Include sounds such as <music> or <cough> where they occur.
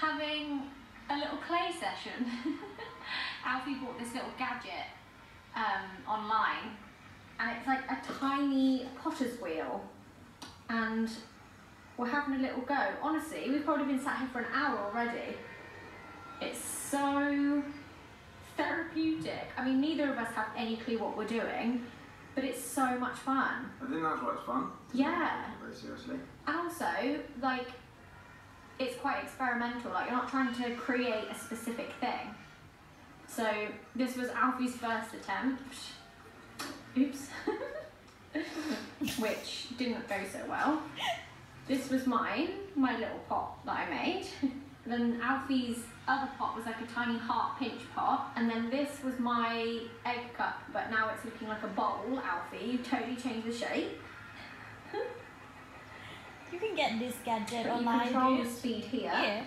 having a little clay session. <laughs> Alfie bought this little gadget um, online, and it's like a tiny potter's wheel, and we're having a little go. Honestly, we've probably been sat here for an hour already. It's so therapeutic. I mean, neither of us have any clue what we're doing, but it's so much fun. I think that's why it's fun. Yeah. Very seriously. And also, like, it's quite experimental. Like, you're not trying to create a specific thing. So, this was Alfie's first attempt. Oops. <laughs> Which didn't go so well. This was mine, my little pot that I made. then Alfie's other pot was like a tiny heart pinch pot. And then this was my egg cup, but now it's looking like a bowl, Alfie. You totally changed the shape get this gadget you online. Control the speed here. Yeah.